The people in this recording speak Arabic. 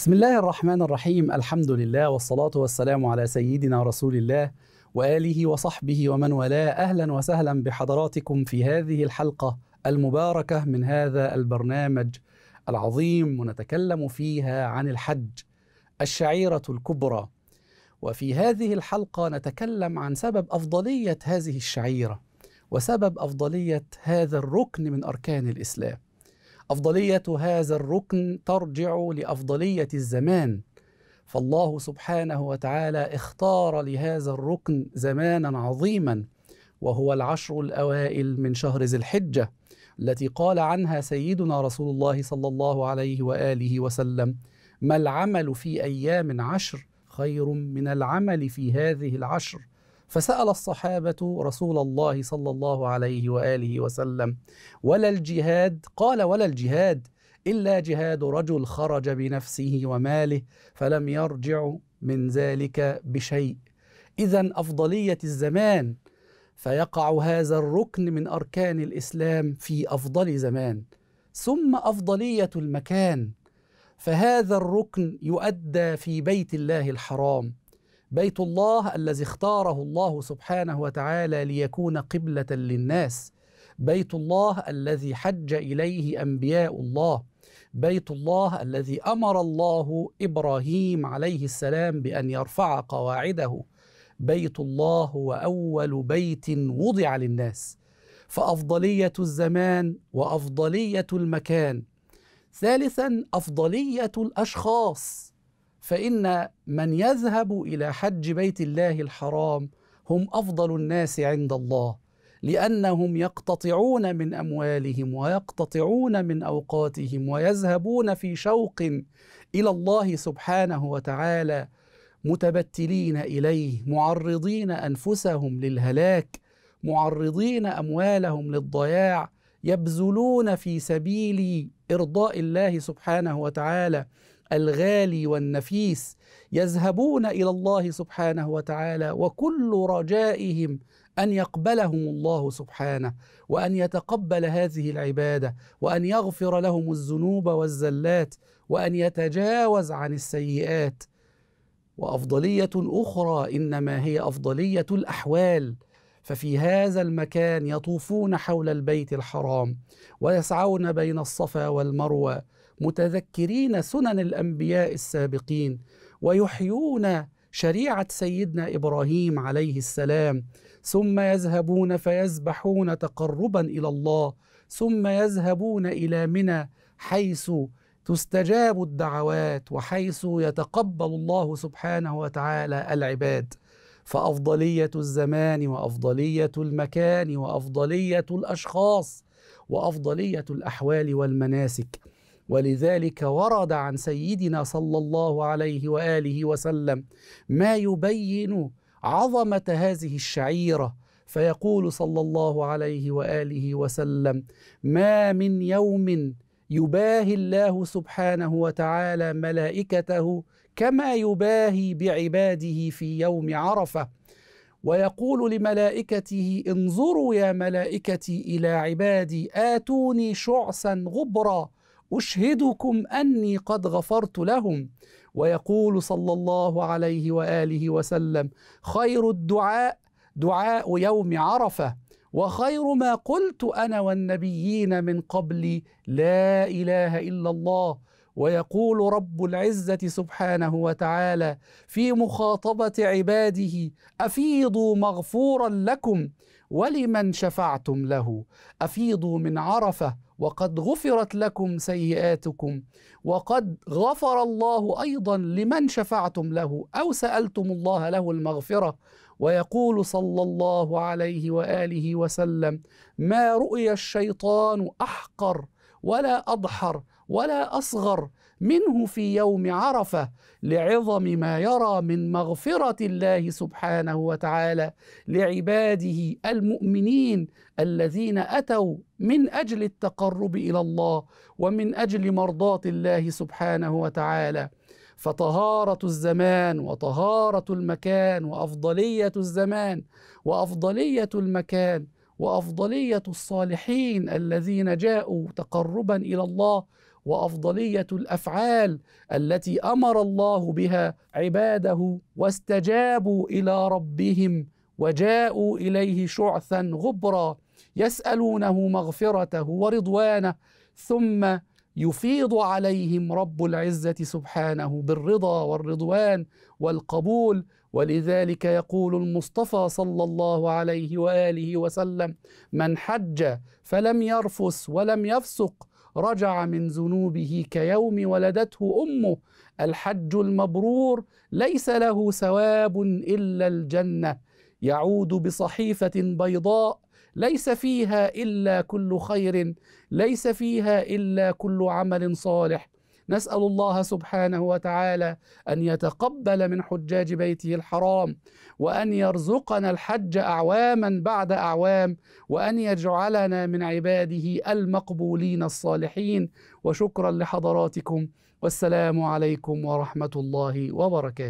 بسم الله الرحمن الرحيم الحمد لله والصلاة والسلام على سيدنا رسول الله وآله وصحبه ومن والاه. أهلا وسهلا بحضراتكم في هذه الحلقة المباركة من هذا البرنامج العظيم ونتكلم فيها عن الحج الشعيرة الكبرى. وفي هذه الحلقة نتكلم عن سبب أفضلية هذه الشعيرة وسبب أفضلية هذا الركن من أركان الإسلام. أفضلية هذا الركن ترجع لأفضلية الزمان. فالله سبحانه وتعالى اختار لهذا الركن زمانا عظيما وهو العشر الأوائل من شهر ذي الحجة التي قال عنها سيدنا رسول الله صلى الله عليه وآله وسلم ما العمل في أيام عشر خير من العمل في هذه العشر؟ فسأل الصحابة رسول الله صلى الله عليه وآله وسلم ولا الجهاد؟ قال ولا الجهاد إلا جهاد رجل خرج بنفسه وماله فلم يرجع من ذلك بشيء. إذا أفضلية الزمان فيقع هذا الركن من أركان الإسلام في أفضل زمان. ثم أفضلية المكان فهذا الركن يؤدى في بيت الله الحرام. بيت الله الذي اختاره الله سبحانه وتعالى ليكون قبلة للناس. بيت الله الذي حج إليه أنبياء الله. بيت الله الذي أمر الله إبراهيم عليه السلام بأن يرفع قواعده. بيت الله هو أول بيت وضع للناس. فأفضلية الزمان وأفضلية المكان. ثالثا أفضلية الأشخاص. فإن من يذهب إلى حج بيت الله الحرام هم أفضل الناس عند الله لأنهم يقتطعون من أموالهم ويقتطعون من أوقاتهم ويذهبون في شوق إلى الله سبحانه وتعالى متبتلين إليه معرضين أنفسهم للهلاك معرضين أموالهم للضياع يبذلون في سبيل إرضاء الله سبحانه وتعالى الغالي والنفيس يذهبون إلى الله سبحانه وتعالى وكل رجائهم أن يقبلهم الله سبحانه وأن يتقبل هذه العبادة وأن يغفر لهم الذنوب والزلات وأن يتجاوز عن السيئات. وأفضلية أخرى إنما هي أفضلية الأحوال. ففي هذا المكان يطوفون حول البيت الحرام ويسعون بين الصفا والمروة متذكرين سنن الأنبياء السابقين ويحيون شريعة سيدنا إبراهيم عليه السلام ثم يذهبون فيذبحون تقربا إلى الله ثم يذهبون إلى منى حيث تستجاب الدعوات وحيث يتقبل الله سبحانه وتعالى العباد. فأفضلية الزمان وأفضلية المكان وأفضلية الأشخاص وأفضلية الأحوال والمناسك. ولذلك ورد عن سيدنا صلى الله عليه وآله وسلم ما يبين عظمة هذه الشعيرة. فيقول صلى الله عليه وآله وسلم ما من يوم يباهي الله سبحانه وتعالى ملائكته كما يباهي بعباده في يوم عرفة. ويقول لملائكته انظروا يا ملائكتي إلى عبادي آتوني شعثا غبرا أشهدكم أني قد غفرت لهم. ويقول صلى الله عليه وآله وسلم خير الدعاء دعاء يوم عرفة. وخير ما قلت أنا والنبيين من قبلي لا إله إلا الله. ويقول رب العزة سبحانه وتعالى في مخاطبة عباده أفيضوا مغفورا لكم ولمن شفعتم له؟ أفيضوا من عرفة وقد غفرت لكم سيئاتكم وقد غفر الله أيضا لمن شفعتم له أو سألتم الله له المغفرة. ويقول صلى الله عليه وآله وسلم ما رؤي الشيطان أحقر ولا أضحر ولا أصغر منه في يوم عرفة لعظم ما يرى من مغفرة الله سبحانه وتعالى لعباده المؤمنين الذين أتوا من أجل التقرب إلى الله ومن أجل مرضاة الله سبحانه وتعالى. فطهارة الزمان وطهارة المكان وأفضلية الزمان وأفضلية المكان وأفضلية الصالحين الذين جاءوا تقربا إلى الله وأفضلية الأفعال التي أمر الله بها عباده واستجابوا إلى ربهم وجاءوا إليه شعثا غبرا يسألونه مغفرته ورضوانه ثم يفيض عليهم رب العزة سبحانه بالرضا والرضوان والقبول. ولذلك يقول المصطفى صلى الله عليه وآله وسلم من حج فلم يرفس ولم يفسق رجع من ذنوبه كيوم ولدته أمه. الحج المبرور ليس له ثواب إلا الجنة. يعود بصحيفة بيضاء ليس فيها إلا كل خير ليس فيها إلا كل عمل صالح. نسأل الله سبحانه وتعالى أن يتقبل من حجاج بيته الحرام وأن يرزقنا الحج أعواما بعد أعوام وأن يجعلنا من عباده المقبولين الصالحين. وشكرا لحضراتكم والسلام عليكم ورحمة الله وبركاته.